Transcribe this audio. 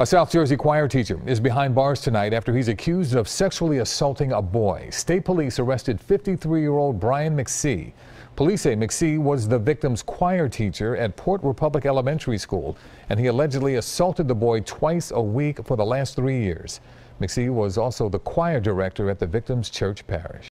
A South Jersey choir teacher is behind bars tonight after he's accused of sexually assaulting a boy. State police arrested 53-year-old Brian McSee. Police say McSee was the victim's choir teacher at Port Republic Elementary School, and he allegedly assaulted the boy twice a week for the last three years. McSee was also the choir director at the victim's church parish.